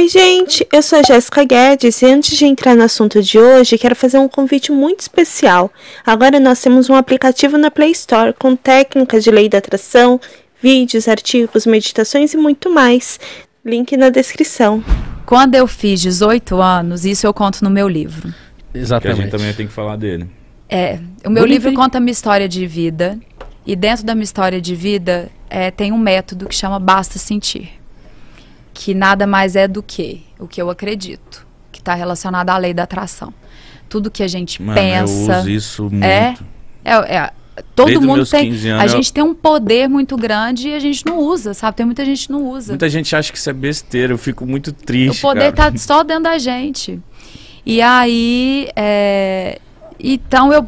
Oi, gente, eu sou a Jéssica Guedes e antes de entrar no assunto de hoje, quero fazer um convite muito especial. Agora nós temos um aplicativo na Play Store com técnicas de lei da atração, vídeos, artigos, meditações e muito mais. Link na descrição. Quando eu fiz 18 anos, isso eu conto no meu livro. Que a Exatamente. gente também tem que falar dele. É, o meu Bonito, livro hein? conta a minha história de vida. E dentro da minha história de vida é, tem um método que chama Basta Sentir. Que nada mais é do que o que eu acredito. Que está relacionado à lei da atração. Tudo que a gente Mano, pensa. eu uso isso muito. É? É, é, todo Desde mundo tem. 15 A anos, eu- gente tem um poder muito grande e a gente não usa, sabe? Tem muita gente que não usa. Muita gente acha que isso é besteira, eu fico muito O triste. poder cara. tá só dentro da gente. E aí, é, então eu,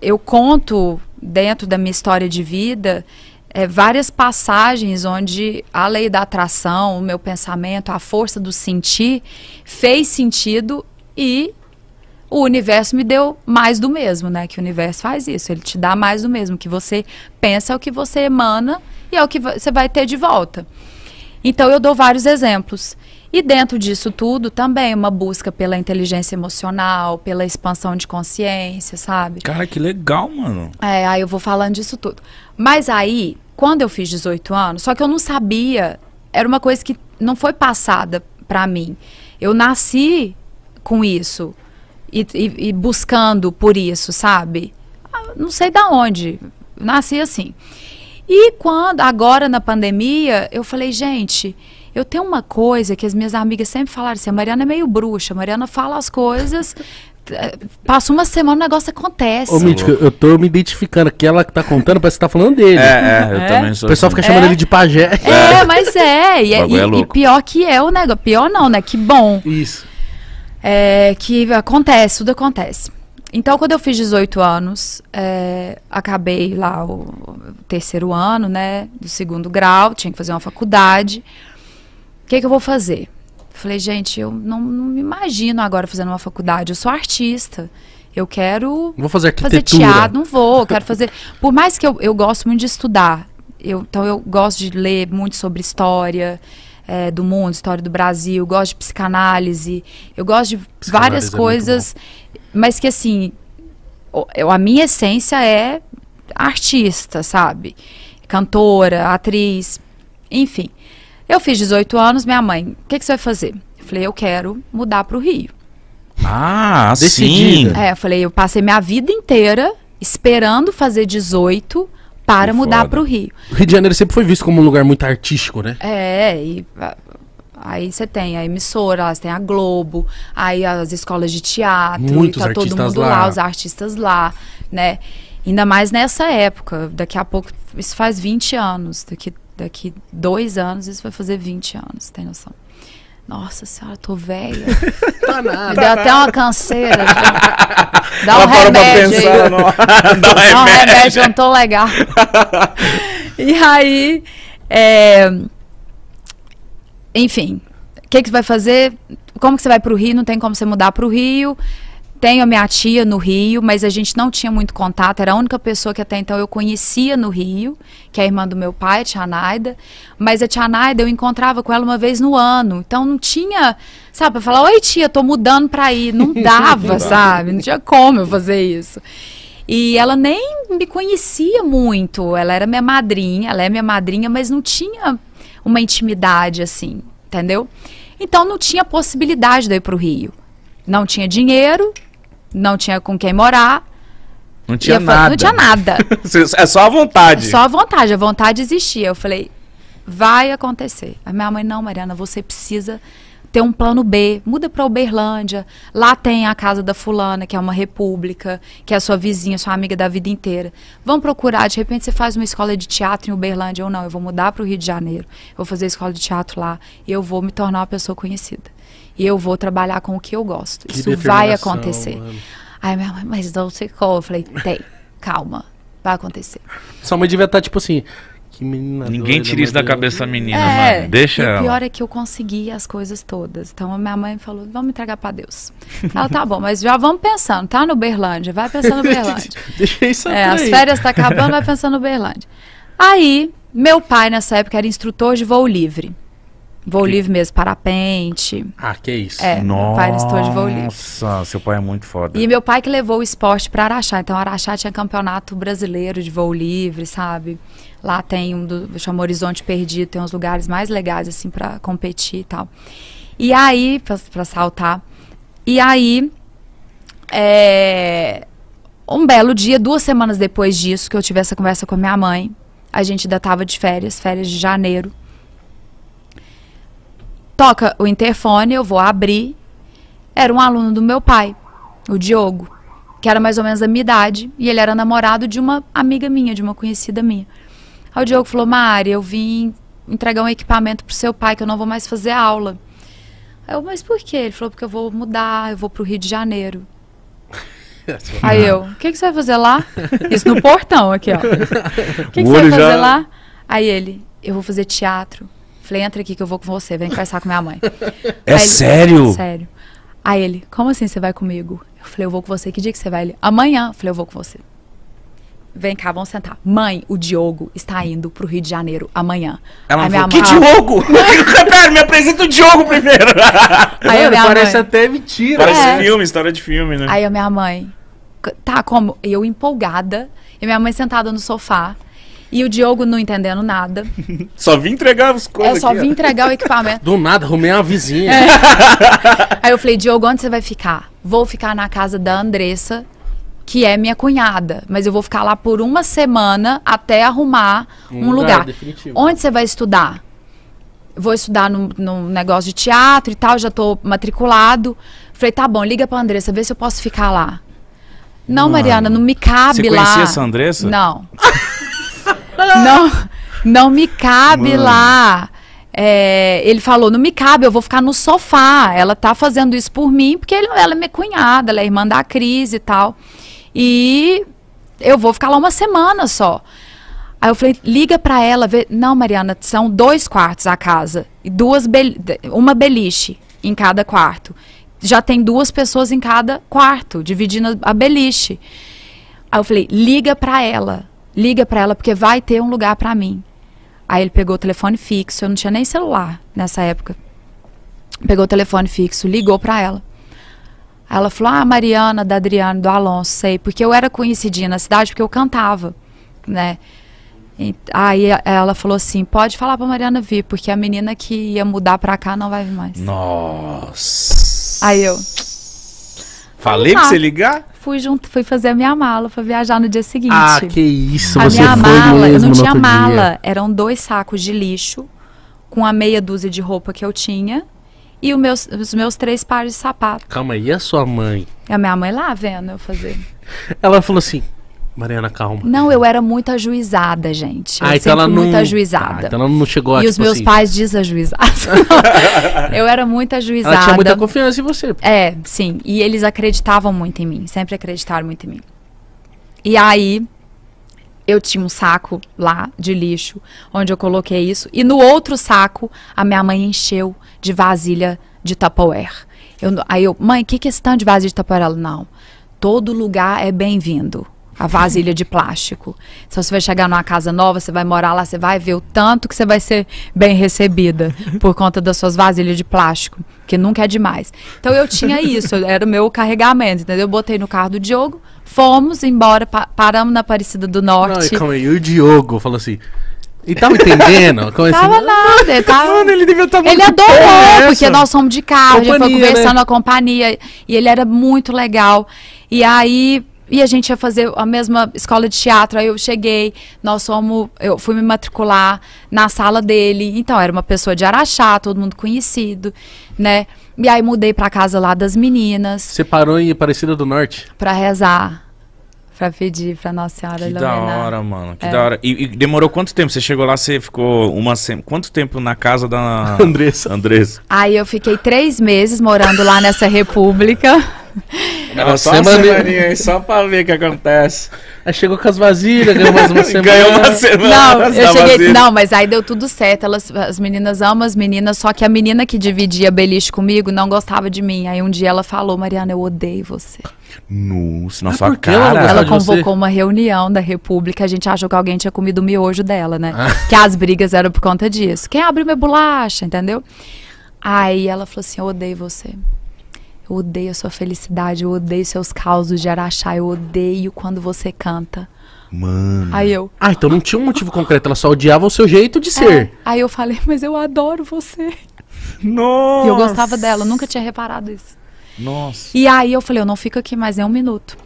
eu conto dentro da minha história de vida é, várias passagens onde a lei da atração, o meu pensamento, a força do sentir fez sentido e o universo me deu mais do mesmo, né? Que o universo faz isso, ele te dá mais do mesmo. Que você pensa é o que você emana e é o que você vai ter de volta. Então eu dou vários exemplos. E dentro disso tudo também uma busca pela inteligência emocional, pela expansão de consciência, sabe? Cara, que legal, mano. É, aí eu vou falando disso tudo. Mas aí, quando eu fiz 18 anos, só que eu não sabia, era uma coisa que não foi passada pra mim. Eu nasci com isso e, e- e buscando por isso, sabe? Ah, Não sei da onde, nasci assim. E quando, agora na pandemia, eu falei, gente, eu tenho uma coisa que as minhas amigas sempre falaram assim, a Mariana é meio bruxa, a Mariana fala as coisas, passa uma semana o negócio acontece. Ô, Mítico, eu tô me identificando. Aquela que tá contando, parece que tá falando dele. É, é, eu É? também O sou pessoal assim. fica chamando É? ele de pajé. É, mas é. E, O e- é e louco. pior que é o negócio. Pior não, né? Que bom. Isso. É, que acontece, tudo acontece. Então, quando eu fiz 18 anos, é, acabei lá o, o terceiro ano, né? Do segundo grau, tinha que fazer uma faculdade. O que, que eu vou fazer? Falei, gente, eu não, não me imagino agora fazendo uma faculdade. Eu sou artista. Eu quero Vou fazer fazer teatro, não vou, eu quero fazer. Por mais que eu, eu gosto muito de estudar, eu, então eu gosto de ler muito sobre história é, do mundo, história do Brasil, gosto de psicanálise, eu gosto de várias é coisas, mas que assim, eu, a minha essência é artista, sabe? Cantora, atriz, enfim. Eu fiz 18 anos, minha mãe, o que, que você vai fazer? Eu falei, eu quero mudar para o Rio. Ah, sim. Decidida. É, eu falei, eu passei minha vida inteira esperando fazer 18 para Que mudar para o Rio. O Rio de Janeiro sempre foi visto como um lugar muito artístico, né? É, e aí você tem a emissora, você tem a Globo, aí as escolas de teatro, Muitos tá todo artistas mundo lá. lá. os artistas lá, né? Ainda mais nessa época, daqui a pouco, isso faz 20 anos, daqui, daqui dois anos isso vai fazer 20 anos, tem noção? Nossa senhora, tô velha. Tá Me nada. deu até uma canseira. Dá um remédio pensar. Dá um remédio. remédio, eu não tô legal. e aí, é, enfim, o que, que você vai fazer? Como que você vai pro Rio? Não tem como você mudar pro Rio. Tenho a minha tia no Rio, mas a gente não tinha muito contato. Era a única pessoa que até então eu conhecia no Rio, que é a irmã do meu pai, a tia Naida. Mas a tia Naida eu encontrava com ela uma vez no ano. Então não tinha, sabe, pra falar, oi tia, tô mudando pra ir. Não dava, sabe? Não tinha como eu fazer isso. E ela nem me conhecia muito. Ela era minha madrinha, ela é minha madrinha, mas não tinha uma intimidade assim, entendeu? Então não tinha possibilidade de eu ir pro Rio. Não tinha dinheiro, não tinha com quem morar. Não tinha nada. Não tinha nada. É só a vontade. Só a vontade, a vontade existia. Eu falei, vai acontecer. A minha mãe, não, Mariana, você precisa ter um plano B. Muda para Uberlândia. Lá tem a casa da fulana, que é uma república, que é a sua vizinha, sua amiga da vida inteira. Vamos procurar, de repente você faz uma escola de teatro em Uberlândia ou não. Eu vou mudar para o Rio de Janeiro. Eu vou fazer escola de teatro lá e eu vou me tornar uma pessoa conhecida. E eu vou trabalhar com o que eu gosto. Que Isso vai acontecer. mano. Aí minha mãe, mas não sei como. Eu falei, tem, calma, vai acontecer. Sua mãe devia estar tipo assim. Que menina Ninguém doida, tira isso da cabeça da menina, É, mano. Deixa e o ela. pior é que eu consegui as coisas todas. Então a minha mãe falou: vamos entregar pra Deus. Ela tá bom, mas já vamos pensando, tá no Berlândia, vai pensando no Berlândia. Deixa isso É, as férias tá acabando, vai pensando no Berlândia. Aí, meu pai nessa época era instrutor de voo livre. Voo livre mesmo, parapente. Ah, que isso. É, meu pai instrutor de voo livre. Nossa, seu pai é muito foda. E meu pai que levou o esporte para Araxá. Então, Araxá tinha campeonato brasileiro de voo livre, sabe? Lá tem um do chama Horizonte Perdido, tem uns lugares mais legais assim para competir e tal. E aí, pra- pra saltar. E aí, é, um belo dia, duas semanas depois disso, que eu tive essa conversa com a minha mãe, a gente ainda tava de férias, férias de janeiro. Toca o interfone, eu vou abrir. Era um aluno do meu pai, o Diogo, que era mais ou menos da minha idade, e ele era namorado de uma amiga minha, de uma conhecida minha. Aí o Diogo falou: Mari, eu vim entregar um equipamento pro seu pai, que eu não vou mais fazer aula. Aí eu, mas por quê? Ele falou: porque eu vou mudar, eu vou pro Rio de Janeiro. Aí eu, o que, que você vai fazer lá? Isso no portão aqui, ó. O que, que você vai fazer já- lá? Aí ele, eu vou fazer teatro. Falei, entra aqui que eu vou com você, vem conversar com minha mãe. É Aí ele, sério? Sério. Aí ele, como assim você vai comigo? Eu falei, eu vou com você. Que dia que você vai? Ele, amanhã. Eu falei, eu vou com você. Vem cá, vamos sentar. Mãe, o Diogo está indo pro Rio de Janeiro amanhã. Ela Aí falou, minha que mãe- Diogo? Pera, me apresenta o Diogo primeiro. Aí a Mano, parece mãe, até mentira. Parece É. filme, história de filme, né? aí a minha mãe, "C- tá, como? Eu empolgada, e minha mãe sentada no sofá, e o Diogo não entendendo nada. Só vim entregar as coisas Eu só aqui, ó. vim entregar o equipamento. Do nada, arrumei uma vizinha. É. Aí eu falei, Diogo, onde você vai ficar? Vou ficar na casa da Andressa, que é minha cunhada. Mas eu vou ficar lá por uma semana até arrumar um, Um lugar lugar. definitivo. Onde você vai estudar? Vou estudar num, num negócio de teatro e tal, já tô matriculado. Falei, tá bom, liga pra Andressa, vê se eu posso ficar lá. Não, Mano, Mariana, não me cabe Você lá. conhecia essa Andressa? Não. não, não me cabe Mano. lá. É, ele falou, não me cabe, eu vou ficar no sofá. Ela tá fazendo isso por mim, porque ele- ela é minha cunhada, ela é irmã da Cris e tal. E eu vou ficar lá uma semana só. Aí eu falei, liga pra ela, vê. Não, Mariana, são dois quartos a casa. E duas bel- uma beliche em cada quarto. Já tem duas pessoas em cada quarto, dividindo a beliche. Aí eu falei, liga pra ela. Liga pra ela, porque vai ter um lugar pra mim. Aí ele pegou o telefone fixo, eu não tinha nem celular nessa época. Pegou o telefone fixo, ligou pra ela. Aí ela falou: Ah, Mariana, da Adriana, do Alonso, sei. Porque eu era conhecidinha na cidade, porque eu cantava, né? E- aí ela falou assim: Pode falar pra Mariana vir, porque a menina que ia mudar pra cá não vai vir mais. Nossa. Aí eu Falei pra você ligar? Fui junto, fui fazer a minha mala pra viajar no dia seguinte. Ah, que isso, a você minha foi mala, eu mesmo não no tinha outro dia. mala, eram dois sacos de lixo com a meia dúzia de roupa que eu tinha e os meus, os meus três pares de sapato. Calma aí, e a sua mãe? A minha mãe lá vendo eu fazer. Ela falou assim, Mariana, calma. Não, eu era muito ajuizada, gente. Eu Ah, então ela não... muito Ah, ajuizada. então ela não chegou a, e os tipo meus assim, pais desajuizados. eu era muito ajuizada. Ela tinha muita confiança em você. É, sim. E eles acreditavam muito em mim, sempre acreditaram muito em mim. E aí, eu tinha um saco lá de lixo, onde eu coloquei isso. E no outro saco, a minha mãe encheu de vasilha de Tupperware. Eu, aí eu, mãe, o que, que é esse tanto de vasilha de Tupperware? Ela, não, todo lugar é bem-vindo. A vasilha de plástico. Se você vai chegar numa casa nova, você vai morar lá, você vai ver o tanto que você vai ser bem recebida por conta das suas vasilhas de plástico, que nunca é demais. Então eu tinha isso, era o meu carregamento, entendeu? Eu botei no carro do Diogo, fomos embora, pa- paramos na Aparecida do Não, Norte. e calma aí, e o Diogo falou assim, e tava entendendo? Como assim? Tava nada, ele tava. Mano, ele devia estar Ele adorou, é porque nós fomos de carro, já foi Companhia, conversando né? a companhia, e ele era muito legal. E aí, e a gente ia fazer a mesma escola de teatro, aí eu cheguei, nós fomos, eu fui me matricular na sala dele, então era uma pessoa de Araxá, todo mundo conhecido, né? E aí mudei pra casa lá das meninas, Você parou em Aparecida do Norte? pra rezar, pra pedir pra Nossa Senhora Que da iluminar. hora, mano. Que É. da hora. E, e demorou quanto tempo? Você chegou lá, você ficou uma semana. Quanto tempo na casa da Andressa. Andressa? Aí eu fiquei três meses morando lá nessa república. Era só Uma uma semana- semaninha aí, só pra ver o que acontece. Aí chegou com as vasilhas, ganhou mais uma semana. Ganhou uma semana. Não, eu cheguei. vasilha. Não, mas aí deu tudo certo. Elas, as meninas amam as meninas, só que a menina que dividia beliche comigo não gostava de mim. Aí um dia ela falou, Mariana, eu odeio você. Nossa, na Ah, sua por que ela cara. Ela você? convocou uma reunião da República. A gente achou que alguém tinha comido o miojo dela, né? Ah. Que as brigas eram por conta disso. Quem abriu minha bolacha, entendeu? Aí ela falou assim: Eu odeio você. Eu odeio a sua felicidade. Eu odeio seus causos de araxá. Eu odeio quando você canta. Mano. Aí eu. Ah, então não tinha um motivo concreto, ela só odiava o seu jeito de ser. É. Aí eu falei: Mas eu adoro você. Nossa. E eu gostava dela. Nunca tinha reparado isso. Nossa. E aí eu falei, eu não fico aqui mais nem um minuto.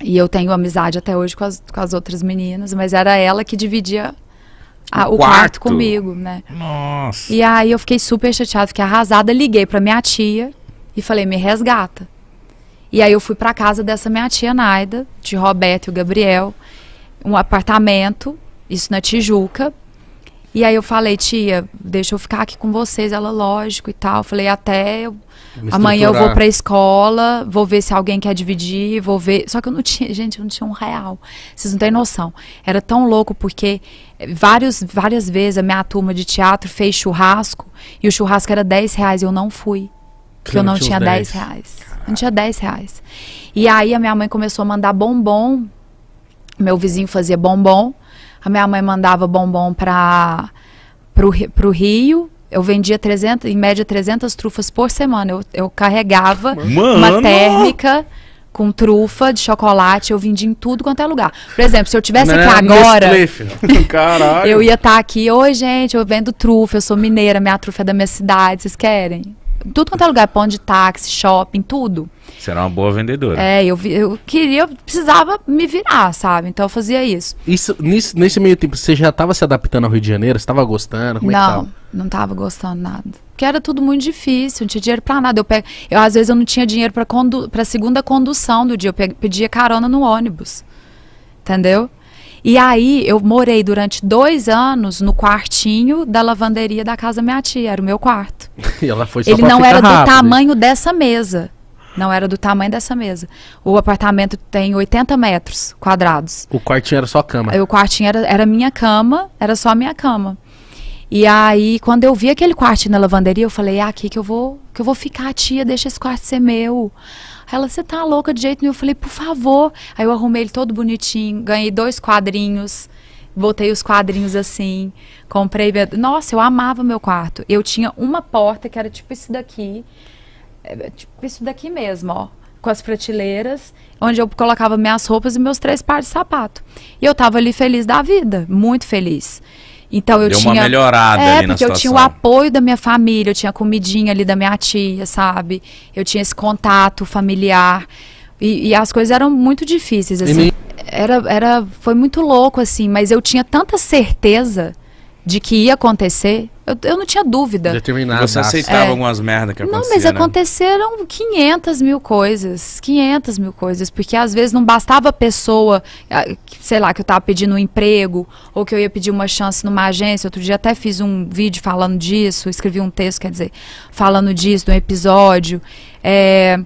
E eu tenho amizade até hoje com as, com as outras meninas, mas era ela que dividia a- O o quarto. quarto. comigo, né? Nossa. E aí eu fiquei super chateada, fiquei arrasada, liguei pra minha tia e falei, me resgata. E aí eu fui pra casa dessa minha tia Naida, de Roberto e o Gabriel, um apartamento, isso na Tijuca. E aí eu falei, tia, deixa eu ficar aqui com vocês, ela lógico e tal. Falei, até eu Amanhã eu vou pra escola, vou ver se alguém quer dividir, vou ver. Só que eu não tinha, gente, eu não tinha um real. Vocês não têm noção. Era tão louco porque eh, vários, várias vezes a minha turma de teatro fez churrasco e o churrasco era 10 reais e eu não fui. Porque eu não tinha tinha os 10 10. reais. Não tinha 10 reais. E aí a minha mãe começou a mandar bombom. Meu vizinho fazia bombom. A minha mãe mandava bombom para pro, Ri- pro Rio. Eu vendia 300, em média 300 trufas por semana. Eu, eu carregava Mano! uma térmica com trufa de chocolate. Eu vendia em tudo quanto é lugar. Por exemplo, se eu tivesse Não aqui agora, eu ia estar aqui. Oi, gente, eu vendo trufa. Eu sou mineira, minha trufa é da minha cidade. Vocês querem? Tudo quanto é lugar, ponto de táxi, shopping, tudo. Será uma boa vendedora. É, eu, eu queria, eu precisava me virar, sabe? Então eu fazia isso. Isso, nisso- nesse meio tempo, você já tava se adaptando ao Rio de Janeiro? Você tava gostando? Como é que não, tava? não tava gostando nada. Porque era tudo muito difícil, não tinha dinheiro pra nada. Eu, pe... eu às vezes eu não tinha dinheiro pra condu... pra segunda condução do dia, eu pe- pedia carona no ônibus. Entendeu? E aí eu morei durante dois anos no quartinho da lavanderia da casa da minha tia, era o meu quarto. E ela foi só Ele não era do rápido. tamanho dessa mesa. Não era do tamanho dessa mesa. O apartamento tem 80 metros quadrados. O quartinho era só cama. O quartinho era, era minha cama, era só a minha cama. E aí, quando eu vi aquele quartinho na lavanderia, eu falei, é aqui que eu vou, que eu vou ficar, tia, deixa esse quarto ser meu. Ela, você tá louca de jeito nenhum? Eu falei, por favor. Aí eu arrumei ele todo bonitinho, ganhei dois quadrinhos, botei os quadrinhos assim, comprei. Nossa, eu amava meu quarto. Eu tinha uma porta que era tipo isso daqui, é, tipo isso daqui mesmo, ó. Com as prateleiras, onde eu colocava minhas roupas e meus três pares de sapato. E eu tava ali feliz da vida, muito feliz. Então eu Deu uma tinha. melhorada é, ali na porque eu tinha o situação. apoio da minha família, eu tinha a comidinha ali da minha tia, sabe? Eu tinha esse contato familiar. E, e as coisas eram muito difíceis, assim. Era, era, foi muito louco, assim, mas eu tinha tanta certeza de que ia acontecer, eu, eu não tinha dúvida. Determinada. Você aceitava É. algumas merdas que Não, aconteciam, mas né? aconteceram 500 mil coisas, 500 mil coisas, porque às vezes não bastava a pessoa, sei lá, que eu tava pedindo um emprego, ou que eu ia pedir uma chance numa agência, outro dia até fiz um vídeo falando disso, escrevi um texto, quer dizer, falando disso, no episódio, é, é,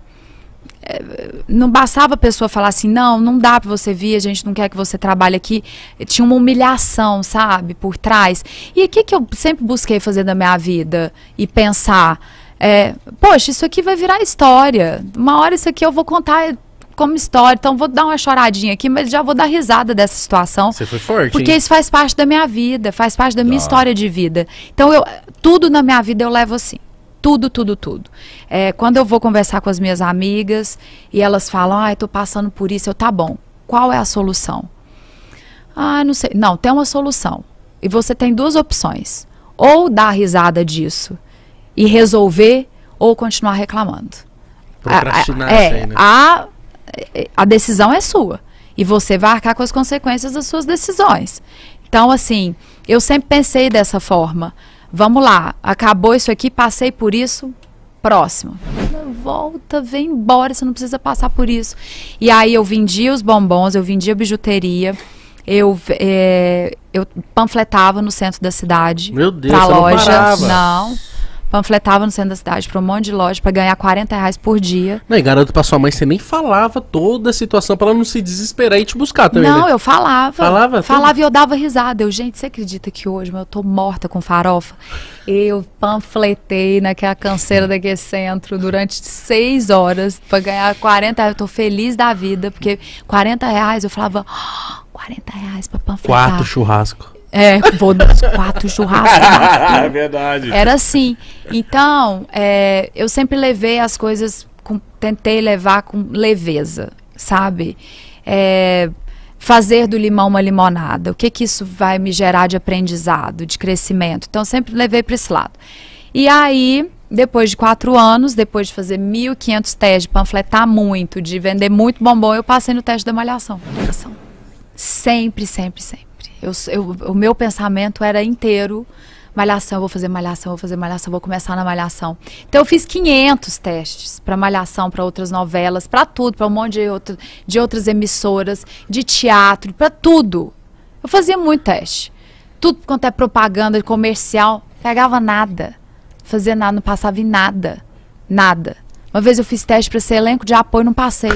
não bastava a pessoa falar assim, não, não dá pra você vir, a gente não quer que você trabalhe aqui. Tinha uma humilhação, sabe, por trás. E o que, que eu sempre busquei fazer da minha vida e pensar? É, Poxa, isso aqui vai virar história. Uma hora isso aqui eu vou contar como história, então vou dar uma choradinha aqui, mas já vou dar risada dessa situação. Você foi forte, Porque hein? isso faz parte da minha vida, faz parte da minha hora. história de vida. Então, eu, tudo na minha vida eu levo assim. Tudo, tudo, tudo. É, quando eu vou conversar com as minhas amigas e elas falam, ai, tô passando por isso, eu, tá bom. Qual é a solução? Ah, não sei. Não, tem uma solução. E você tem duas opções. Ou dar risada disso e resolver, ou continuar reclamando. Procrastinar A- a- isso aí, é, né? a, a decisão é sua. E você vai arcar com as consequências das suas decisões. Então, assim, eu sempre pensei dessa forma. Vamos lá, acabou isso aqui, passei por isso, próximo. Volta, vem embora, você não precisa passar por isso. E aí eu vendia os bombons, eu vendia bijuteria, eu, eh, eu panfletava no centro da cidade Meu Deus, pra não loja. parava. Não. Panfletava no centro da cidade pra um monte de loja pra ganhar 40 reais por dia. Não, e garanto pra sua mãe, você nem falava toda a situação pra ela não se desesperar e te buscar também. Não, né? eu falava. Falava? Falava e eu dava risada. Eu, gente, você acredita que hoje meu, eu tô morta com farofa? Eu panfletei naquela canseira daquele centro durante seis horas pra ganhar 40 reais. Eu tô feliz da vida, porque 40 reais eu falava, "Ah, 40 reais pra panfletar. Quatro churrasco. É, vou dar os quatro churrascos. é verdade. Era assim. Então, é, eu sempre levei as coisas, com, tentei levar com leveza, sabe? É, fazer do limão uma limonada. O que que isso vai me gerar de aprendizado, de crescimento? Então, sempre levei para esse lado. E aí, depois de quatro anos, depois de fazer 1.500 testes, de panfletar muito, de vender muito bombom, eu passei no teste da malhação. Malhação. Sempre, sempre, sempre. Eu, eu- o meu pensamento era inteiro malhação, vou fazer malhação, vou fazer malhação, vou começar na malhação. Então eu fiz 500 testes para malhação, para outras novelas, para tudo, para um monte de, outro, de outras emissoras, de teatro, para tudo. Eu fazia muito teste. Tudo quanto é propaganda, comercial, pegava nada. Fazia nada, não passava em nada. Nada. Uma vez eu fiz teste para ser elenco de apoio, não passei.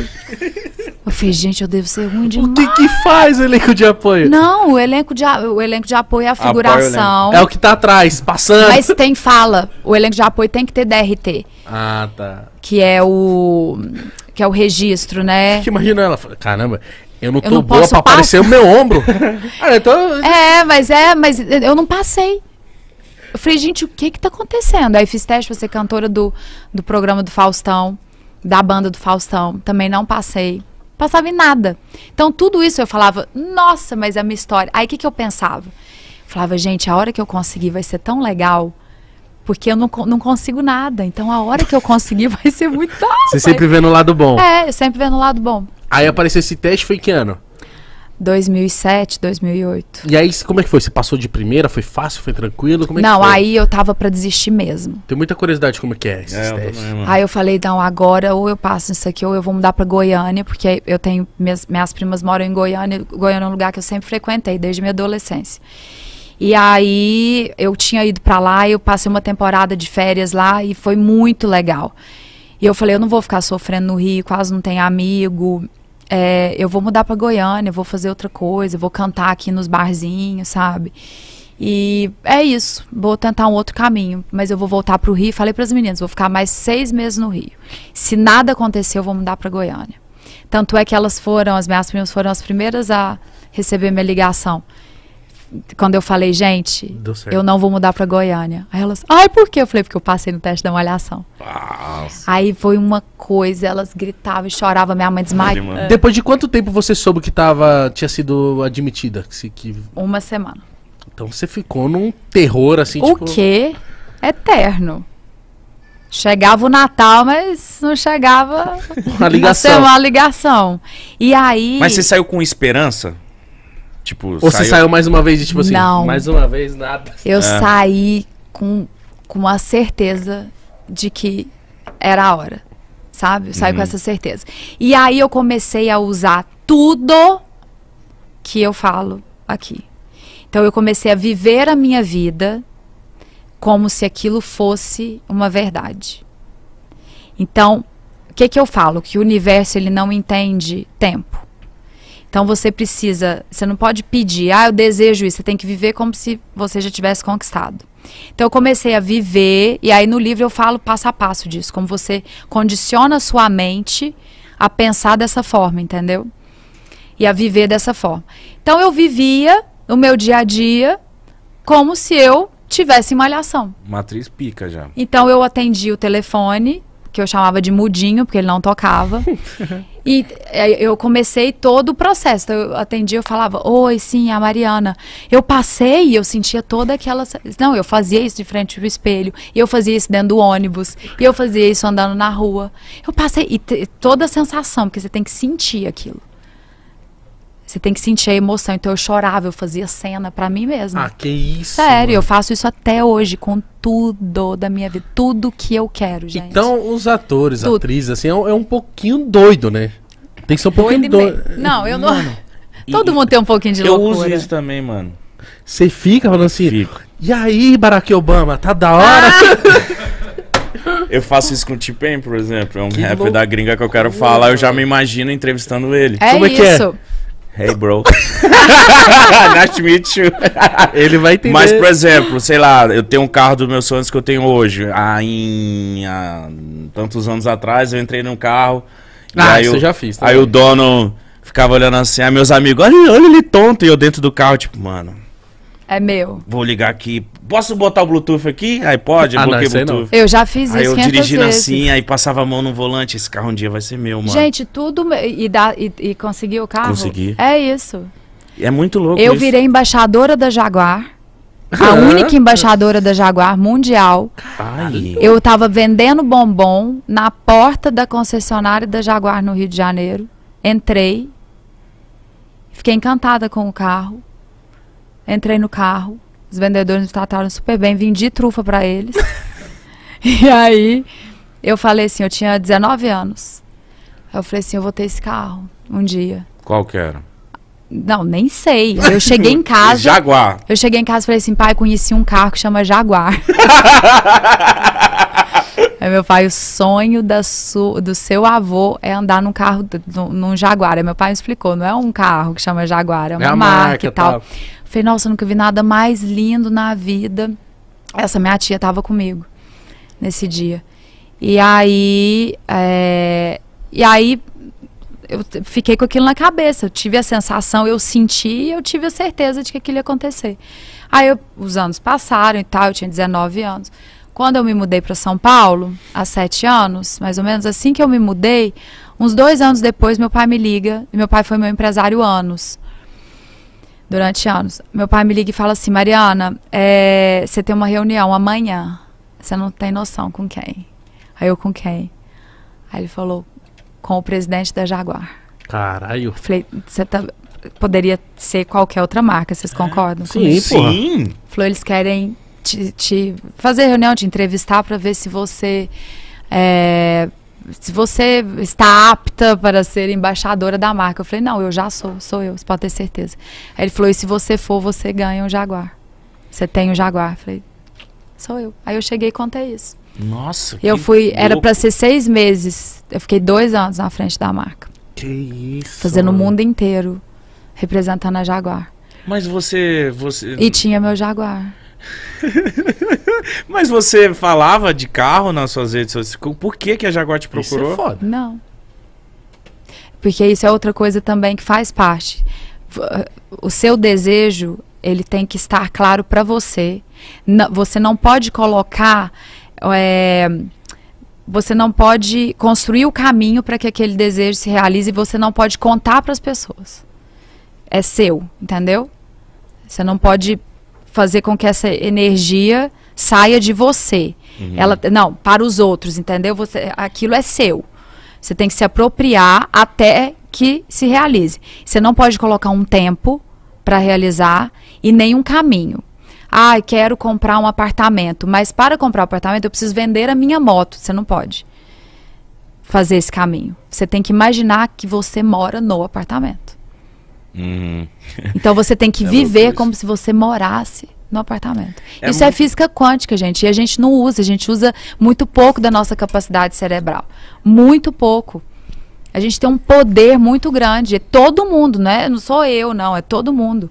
Eu fiz, gente, eu devo ser ruim O demais. que que faz o elenco de apoio? Não, o elenco de, a- o elenco de apoio é a Apoio o figuração. É o que tá atrás, passando. Mas tem fala. O elenco de apoio tem que ter DRT, Ah, tá. que é o que é o registro, né? Que imagina ela, fala, caramba, eu não Eu tô não boa pra passar. aparecer o meu ombro. ah, então... É, mas é, mas eu não passei. Eu falei, gente, o que que tá acontecendo? Aí fiz teste pra ser cantora do, do programa do Faustão, da banda do Faustão. Também não passei. Passava em nada. Então, tudo isso eu falava, nossa, mas é a minha história. Aí, o que que eu pensava? Falava, gente, a hora que eu conseguir vai ser tão legal, porque eu não, não consigo nada. Então, a hora que eu conseguir vai ser muito... Você sempre vê no lado bom. É, eu sempre vendo o lado bom. Aí apareceu esse teste, foi que ano? 2007, 2008. E aí, como é que foi? Você passou de primeira? Foi fácil? Foi tranquilo? Como é não, que foi? aí eu tava pra desistir mesmo. Tem muita curiosidade como é que é esses É, eu testes. também, mano. Aí eu falei, não, agora ou eu passo isso aqui ou eu vou mudar pra Goiânia, porque eu tenho, minhas, minhas primas moram em Goiânia, Goiânia é um lugar que eu sempre frequentei, desde minha adolescência. E aí eu tinha ido pra lá, eu passei uma temporada de férias lá e foi muito legal. E eu falei, eu não vou ficar sofrendo no Rio, quase não tenho amigo. É, eu vou mudar pra Goiânia, vou fazer outra coisa, vou cantar aqui nos barzinhos, sabe? E é isso, vou tentar um outro caminho, mas eu vou voltar pro Rio. Falei para as meninas, vou ficar mais seis meses no Rio. Se nada acontecer, eu vou mudar para Goiânia. Tanto é que elas foram, as minhas primas foram as primeiras a receber minha ligação. Quando eu falei, gente, eu não vou mudar para Goiânia. Aí elas, ai, por quê? Eu falei, porque eu passei no teste da malhação. Nossa. Aí foi uma coisa, elas gritavam e choravam, minha mãe desmaiou. Depois de quanto tempo você soube que tava, tinha sido admitida? Que, que- Uma semana. então você ficou num terror assim, O tipo... quê? Eterno. Chegava o Natal, mas não chegava Uma ligação. a ser uma ligação. E aí. Mas você saiu com esperança? Tipo, Ou você saiu mais uma vez e tipo assim, Não. mais uma vez nada. Eu É. saí com, com a certeza de que era a hora. Sabe? Eu saí Uhum. com essa certeza. E aí eu comecei a usar tudo que eu falo aqui. Então eu comecei a viver a minha vida como se aquilo fosse uma verdade. Então, o que que eu falo? Que o universo ele não entende tempo. Então você precisa, você não pode pedir, ah, eu desejo isso, você tem que viver como se você já tivesse conquistado. Então eu comecei a viver, e aí no livro eu falo passo a passo disso, como você condiciona a sua mente a pensar dessa forma, entendeu? E a viver dessa forma. Então eu vivia o meu dia a dia como se eu tivesse malhação. Matriz pica já. Então eu atendi o telefone, que eu chamava de mudinho, porque ele não tocava. e eh, eu comecei todo o processo. Eu atendi, eu falava, oi, sim, é a Mariana. Eu passei e eu sentia toda aquela. Não, eu fazia isso de frente pro espelho. Eu fazia isso dentro do ônibus. Eu fazia isso andando na rua. Eu passei. E toda a sensação, porque você tem que sentir aquilo. Você tem que sentir a emoção. Então eu chorava, eu fazia cena pra mim mesma. Ah, que isso. Sério, eu mano. faço isso até hoje com tudo da minha vida. Tudo que eu quero, gente. Então, os atores, Tudo. atrizes, assim, é um, é um pouquinho doido, né? Tem que ser um pouquinho Doido e doido. Não, eu não. E- Todo mundo tem um pouquinho de Eu loucura. uso isso também, mano. Você fica falando assim, Fico. e aí, Barack Obama, tá da hora? Eu faço isso com o T-Pain, por exemplo. É um Que rapper louco. da gringa que eu quero falar. Eu já me imagino entrevistando ele. É Como é que é? Hey, bro. nice to meet you. Ele vai entender. Mas, por exemplo, sei lá, eu tenho um carro dos meus sonhos que eu tenho hoje. Há, em, há tantos anos atrás, eu entrei num carro. e Ah, aí isso eu- eu já fiz Aí também. o dono ficava olhando assim, aí meus amigos, olha, olha ele tonto. E eu dentro do carro, tipo, mano, É meu. vou ligar aqui. Posso botar o Bluetooth aqui? Aí pode, Ah, bloqueei aí o não. Bluetooth. Eu já fiz Aí isso eu 500 dirigindo vezes. assim, aí passava a mão no volante. Esse carro um dia vai ser meu, mano. Gente, tudo. me- E, dá, e, e conseguiu o carro? Consegui. É isso. é muito louco Eu isso. virei embaixadora da Jaguar. A única embaixadora da Jaguar mundial. Ai, Eu tava vendendo bombom na porta da concessionária da Jaguar no Rio de Janeiro. Entrei. Fiquei encantada com o carro. Entrei no carro. Os vendedores me trataram super bem. Vendi trufa pra eles. e aí, eu falei assim: eu tinha 19 anos. Eu falei assim: eu vou ter esse carro um dia. qual que era? Não, nem sei. Eu cheguei em casa. Jaguar. Eu cheguei em casa e falei assim, pai, conheci um carro que chama Jaguar. Aí meu pai, o sonho da su- do seu avô é andar num carro, num, num Jaguar. Aí meu pai me explicou, não é um carro que chama Jaguar, é uma É marca, marca e tal. tal. Falei, nossa, nunca vi nada mais lindo na vida. Essa minha tia tava comigo nesse dia. E aí, é, e aí eu fiquei com aquilo na cabeça. Eu tive a sensação, eu senti e eu tive a certeza de que aquilo ia acontecer. Aí eu- os anos passaram e tal, eu tinha 19 anos. Quando eu me mudei para São Paulo, há sete anos, mais ou menos assim que eu me mudei, uns dois anos depois, meu pai me liga, e meu pai foi meu empresário anos. Durante anos. Meu pai me liga e fala assim, Mariana, é, você tem uma reunião amanhã. Você não tem noção com quem. Aí eu, com quem? Aí ele falou, com o presidente da Jaguar. Caralho. Falei, você tá, poderia ser qualquer outra marca, vocês concordam? Sim. Sim. Falou, eles querem te, te fazer reunião, te entrevistar para ver se você é, se você está apta para ser embaixadora da marca. Eu falei, não, eu já sou, sou eu, você pode ter certeza. Aí ele falou, e se você for, você ganha um Jaguar. Você tem um Jaguar. Eu falei, sou eu. Aí eu cheguei e contei isso. Nossa, eu que fui, era louco. para ser seis meses. Eu fiquei dois anos na frente da marca, Que isso. fazendo o mundo inteiro, representando a Jaguar. Mas você, você... E tinha meu Jaguar. Mas você falava de carro nas suas redes sociais. Por que, que a Jaguar te Isso procurou? é foda. Não. Porque isso é outra coisa também que faz parte. O seu desejo, ele tem que estar claro para você. Você não pode colocar. é, você não pode construir o caminho para que aquele desejo se realize e você não pode contar para as pessoas. É seu, entendeu? Você não pode fazer com que essa energia saia de você. Ela não, para os outros, entendeu? Você, aquilo é seu. Você tem que se apropriar até que se realize. Você não pode colocar um tempo para realizar e nem um caminho. Ah, quero comprar um apartamento, mas para comprar um apartamento eu preciso vender a minha moto. Você não pode fazer esse caminho. Você tem que imaginar que você mora no apartamento. Uhum. Então você tem que É viver como se você morasse no apartamento. É isso é muito- física quântica, gente. E a gente não usa, a gente usa muito pouco da nossa capacidade cerebral. Muito pouco. A gente tem um poder muito grande. É todo mundo, né? Não sou eu, não, é todo mundo.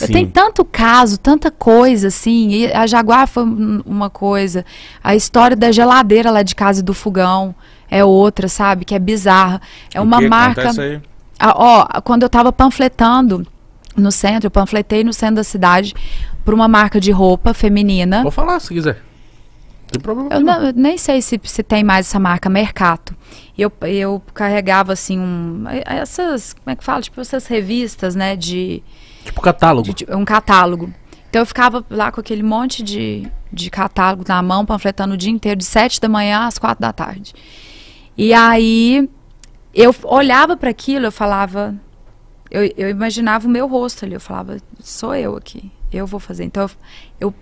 Eu Sim. tenho tanto caso, tanta coisa, assim. E a Jaguar foi um- uma coisa. A história da geladeira lá de casa e do fogão é outra, sabe? Que é bizarra. É O uma marca. aí? Ah, ó, quando eu tava panfletando no centro, eu panfletei no centro da cidade por uma marca de roupa feminina. Vou falar se quiser. Tem problema. Eu não. eu nem sei se, se tem mais essa marca, Mercato. Eu, eu carregava, assim, um, essas, como é que fala? Tipo, essas revistas, né, de, Tipo catálogo. de- um catálogo. Então eu ficava lá com aquele monte de, de catálogo na mão, panfletando o dia inteiro, de sete da manhã às quatro da tarde. E aí eu olhava para aquilo, eu falava, eu, eu imaginava o meu rosto ali, eu falava, sou eu aqui, eu vou fazer. Então eu, eu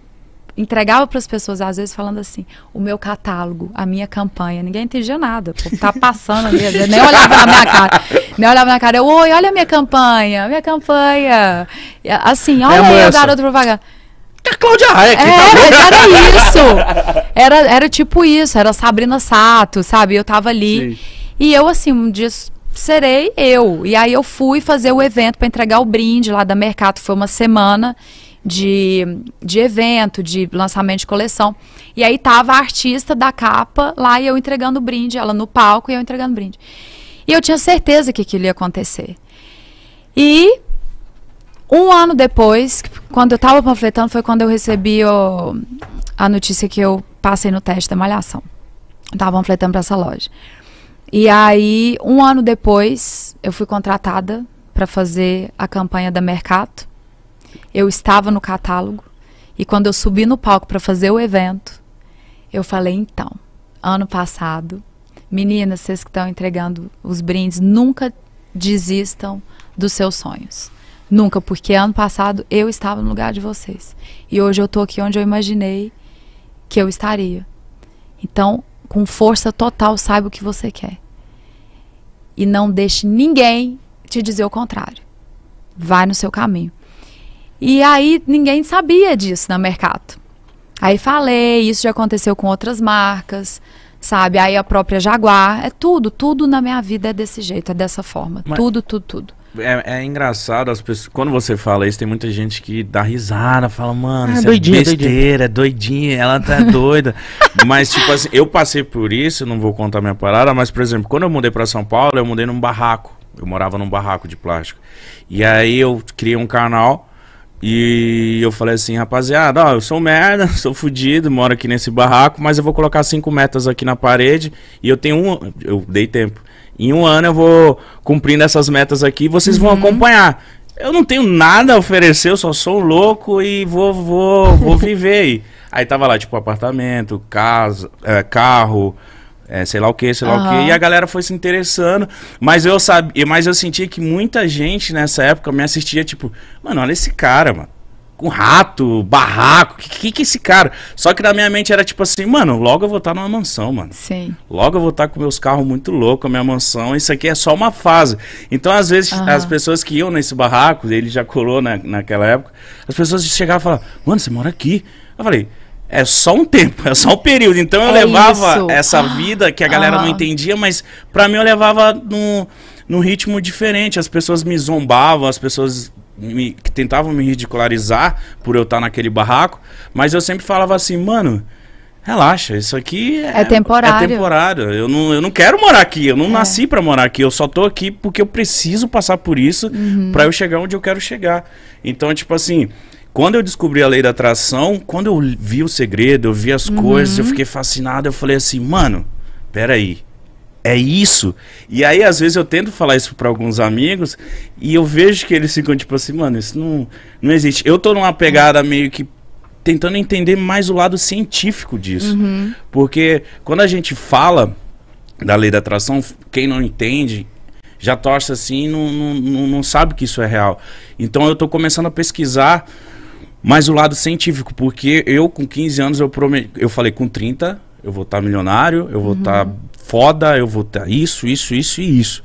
entregava para as pessoas às vezes falando assim, o meu catálogo, a minha campanha, ninguém entendia nada, povo tá passando ali, nem olhava na minha cara, nem olhava na cara, eu, oi, olha a minha campanha, minha campanha, assim, olha a aí o garoto propaganda. a Cláudia Raia aqui. É, tá era isso. Era, era tipo isso, era Sabrina Sato, sabe? Eu tava ali. Sim. E eu, assim, um dia serei eu. E aí eu fui fazer o evento para entregar o brinde lá da Mercato. Foi uma semana de, de evento, de lançamento de coleção. E aí tava a artista da capa lá e eu entregando o brinde, ela no palco e eu entregando o brinde. E eu tinha certeza que aquilo ia acontecer. E um ano depois, quando eu tava panfletando, foi quando eu recebi o- a notícia que eu passei no teste da malhação. Eu tava panfletando pra essa loja. E aí, um ano depois, eu fui contratada para fazer a campanha da Mercato. Eu estava no catálogo. E quando eu subi no palco para fazer o evento, eu falei: então, ano passado, meninas, vocês que estão entregando os brindes, nunca desistam dos seus sonhos. Nunca, porque ano passado eu estava no lugar de vocês. E hoje eu tô aqui onde eu imaginei que eu estaria. Então, com força total, saiba o que você quer. E não deixe ninguém te dizer o contrário. Vai no seu caminho. E aí ninguém sabia disso na mercado. Aí falei, isso já aconteceu com outras marcas, sabe? Aí a própria Jaguar, é tudo, tudo na minha vida é desse jeito, é dessa forma. Mas- Tudo, tudo, tudo. É, é engraçado, as pessoas, quando você fala isso, tem muita gente que dá risada, fala, mano, Ah, isso doidinha, é besteira, doidinha, ela tá doida. mas, tipo assim, eu passei por isso, não vou contar minha parada, mas, por exemplo, quando eu mudei pra São Paulo, eu mudei num barraco. Eu morava num barraco de plástico. E aí eu criei um canal e eu falei assim, rapaziada, ó, eu sou merda, sou fudido, moro aqui nesse barraco, mas eu vou colocar cinco metas aqui na parede e eu tenho um. Eu dei tempo. Em um ano eu vou cumprindo essas metas aqui e vocês vão acompanhar. Eu não tenho nada a oferecer, eu só sou louco e vou, vou, vou viver aí. Aí tava lá, tipo, apartamento, casa, é, carro, é, sei lá o que, sei lá o Aham. que. E a galera foi se interessando. Mas eu sabia, mas eu sentia que muita gente nessa época me assistia, tipo, mano, olha esse cara, mano. Com rato, barraco, que, que que é esse cara? Só que na minha mente era tipo assim, mano, logo eu vou estar numa mansão, mano. Sim. Logo eu vou estar com meus carros muito loucos, a minha mansão. Isso aqui é só uma fase. Então, às vezes, Aham. as pessoas que iam nesse barraco, ele já colou na, naquela época, as pessoas chegavam e falavam, mano, você mora aqui? Eu falei, é só um tempo, é só um período. Então eu É levava isso. essa vida que a galera não Aham. entendia, mas pra mim eu levava num, num ritmo diferente. As pessoas me zombavam, as pessoas me- que tentavam me ridicularizar por eu estar naquele barraco, mas eu sempre falava assim, mano. Relaxa, isso aqui é, É temporário. É temporário. Eu não, eu não quero morar aqui, eu não É. nasci pra morar aqui. Eu só tô aqui porque eu preciso passar por isso Uhum. pra eu chegar onde eu quero chegar. Então, tipo assim, quando eu descobri a lei da atração, quando eu vi o segredo, eu vi as Uhum. coisas, eu fiquei fascinado. Eu falei assim, mano, peraí. É isso. E aí, às vezes, eu tento falar isso pra alguns amigos e eu vejo que eles ficam tipo assim, mano, isso não, não existe. Eu tô numa pegada meio que tentando entender mais o lado científico disso. Porque quando a gente fala da lei da atração, quem não entende já torce assim e não, não, não, não sabe que isso é real. Então eu tô começando a pesquisar mais o lado científico, porque eu com 15 anos eu prometi, eu falei com 30 eu vou estar milionário, eu vou estar foda, eu vou estar isso, isso, isso e isso.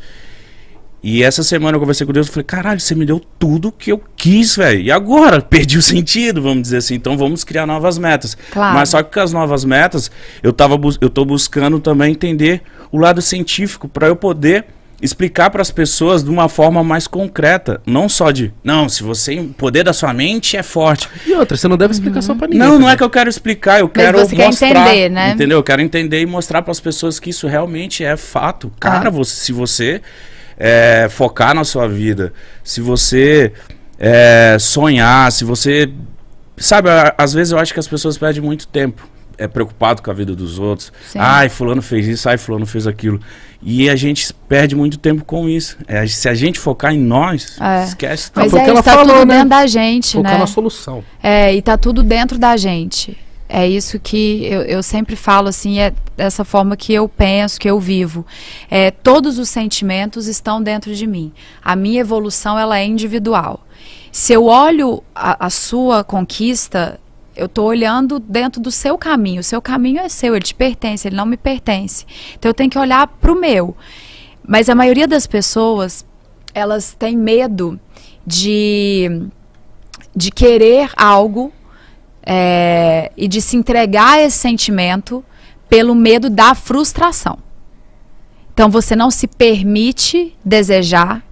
E essa semana eu conversei com Deus e falei, caralho, você me deu tudo que eu quis, velho. E agora? Perdi o sentido, vamos dizer assim. Então vamos criar novas metas. Claro. Mas só que com as novas metas, eu, tava eu tô buscando também entender o lado científico para eu poder explicar para as pessoas de uma forma mais concreta, não só de, não, se você, o poder da sua mente é forte. E outra, você não deve explicar só pra ninguém. Não, não é que eu quero explicar, eu Mas quero você quer mostrar, entender, né? entendeu? Eu quero entender e mostrar para as pessoas que isso realmente é fato. Cara, Ah. você- se você é, focar na sua vida, se você é, sonhar, se você, sabe, às vezes eu acho que as pessoas perdem muito tempo. É preocupado com a vida dos outros. Sim. Ai, fulano fez isso, ai, fulano fez aquilo. E a gente perde muito tempo com isso. É, se a gente focar em nós, É. esquece Mas é, que ela está falou, tudo né? dentro da gente, Focar né? na solução. É, e tá tudo dentro da gente. É isso que eu, eu sempre falo, assim, é dessa forma que eu penso, que eu vivo. É, todos os sentimentos estão dentro de mim. A minha evolução, ela é individual. Se eu olho a, a sua conquista, eu estou olhando dentro do seu caminho. O seu caminho é seu, ele te pertence, ele não me pertence. Então eu tenho que olhar para o meu. Mas a maioria das pessoas, elas têm medo de, de querer algo É, e de se entregar a esse sentimento pelo medo da frustração. Então você não se permite desejar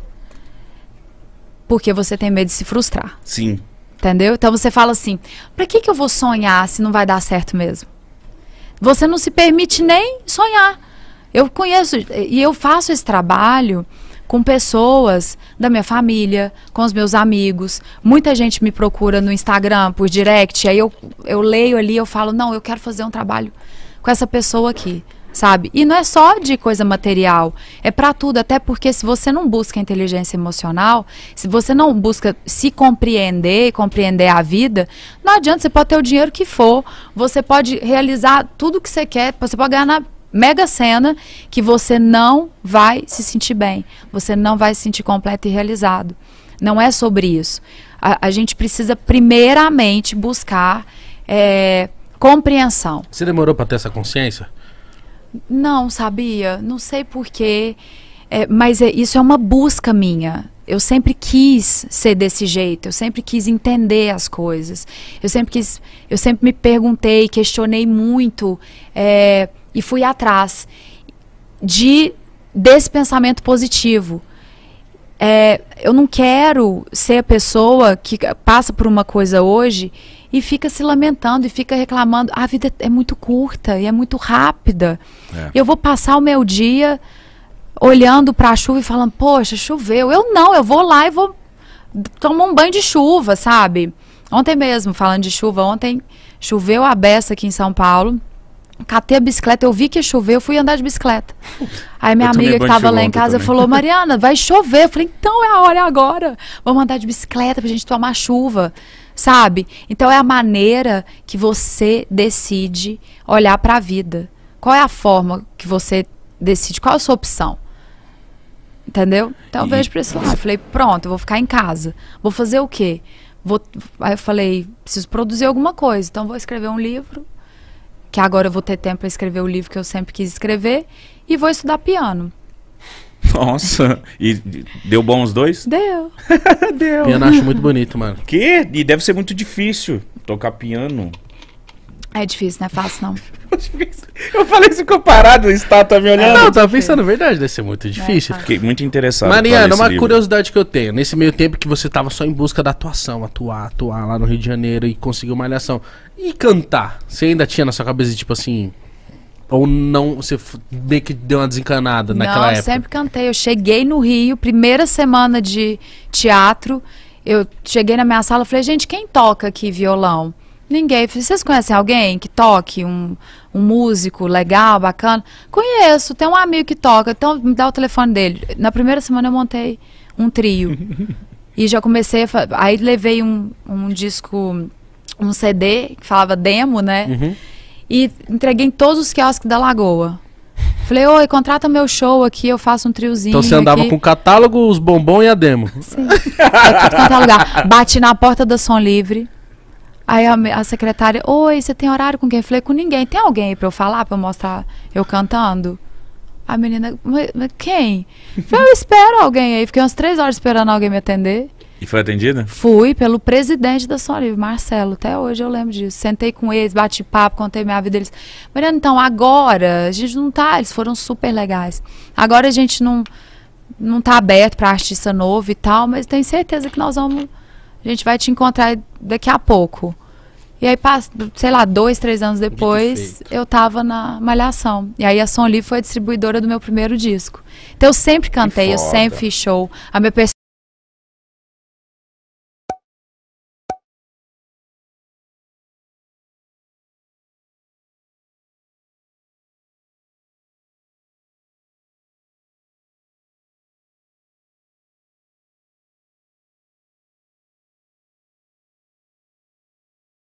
porque você tem medo de se frustrar. Sim. Entendeu? Então você fala assim: pra que, que eu vou sonhar se não vai dar certo mesmo? Você não se permite nem sonhar. Eu conheço e eu faço esse trabalho com pessoas da minha família, com os meus amigos. Muita gente me procura no Instagram por direct, aí eu, eu leio ali, eu falo: não, eu quero fazer um trabalho com essa pessoa aqui sabe? E não é só de coisa material, é para tudo, até porque se você não busca inteligência emocional, se você não busca se compreender, compreender a vida, não adianta, você pode ter o dinheiro que for, você pode realizar tudo que você quer, você pode ganhar na mega cena que você não vai se sentir bem, você não vai se sentir completo e realizado. Não é sobre isso. A, a gente precisa primeiramente buscar é, compreensão. Você demorou para ter essa consciência? Não, sabia? Não sei porquê. É, mas é, isso é uma busca minha. Eu sempre quis ser desse jeito, eu sempre quis entender as coisas. Eu sempre quis, eu sempre me perguntei, questionei muito é, e fui atrás de desse pensamento positivo. É, eu não quero ser a pessoa que passa por uma coisa hoje e fica se lamentando e fica reclamando. A vida é muito curta e é muito rápida. É. Eu vou passar o meu dia olhando para a chuva e falando: "Poxa, choveu". Eu não, eu vou lá e vou tomar um banho de chuva, sabe? Ontem mesmo, falando de chuva, ontem choveu a beça aqui em São Paulo. Catei a bicicleta, eu vi que ia chover, eu fui andar de bicicleta. Aí minha amiga que estava lá em casa falou: Mariana, vai chover. Eu falei: então é a hora, é agora. Vamos andar de bicicleta pra gente tomar chuva sabe? Então é a maneira que você decide olhar para a vida. Qual é a forma que você decide? Qual é a sua opção? Entendeu? Então eu vejo para esse lado. Eu falei, pronto, eu vou ficar em casa. Vou fazer o quê? Vou... Aí eu falei, preciso produzir alguma coisa. Então vou escrever um livro, que agora eu vou ter tempo para escrever o livro que eu sempre quis escrever, e vou estudar piano. Nossa, e deu bom os dois? Deu. deu. Piano acho muito bonito, mano. Que? E deve ser muito difícil tocar piano. É difícil, não é fácil não. Eu falei isso comparado, o estátua me olhando. Não, tava pensando, verdade, deve ser muito difícil. É, Fiquei muito interessado. Mariana, uma livro. curiosidade que eu tenho. Nesse meio tempo que você tava só em busca da atuação, atuar, atuar lá no Rio de Janeiro e conseguiu uma alhação. E cantar? Você ainda tinha na sua cabeça, tipo assim, ou não, você meio que deu uma desencanada naquela não, época? Não, sempre cantei. Eu cheguei no Rio, primeira semana de teatro, eu cheguei na minha sala e falei, gente, quem toca aqui violão? Ninguém. Falei, vocês conhecem alguém que toque? Um, um músico legal, bacana? Conheço, tem um amigo que toca, então me dá o telefone dele. Na primeira semana eu montei um trio. e já comecei a. Aí levei um, um disco, um CD que falava demo, né? Uhum e entreguei em todos os quiosques da Lagoa. Falei, oi, contrata meu show aqui, eu faço um triozinho. Então você andava aqui. com o catálogo, os bombons e a demo. Sim. é lugar. Bati na porta da Som Livre. Aí a, a, secretária, oi, você tem horário com quem? Falei, com ninguém. Tem alguém aí pra eu falar, pra eu mostrar eu cantando? A menina, quem? Falei, eu espero alguém aí. Fiquei umas três horas esperando alguém me atender. E foi atendida? Fui pelo presidente da Sony, Marcelo. Até hoje eu lembro disso. Sentei com eles, bati papo, contei minha vida deles. Mariana, então agora a gente não tá. Eles foram super legais. Agora a gente não não tá aberto para artista novo e tal, mas tenho certeza que nós vamos. A gente vai te encontrar daqui a pouco. E aí, sei lá, dois, três anos depois, eu tava na Malhação. E aí a Livre foi a distribuidora do meu primeiro disco. Então eu sempre cantei, eu sempre fiz show. A minha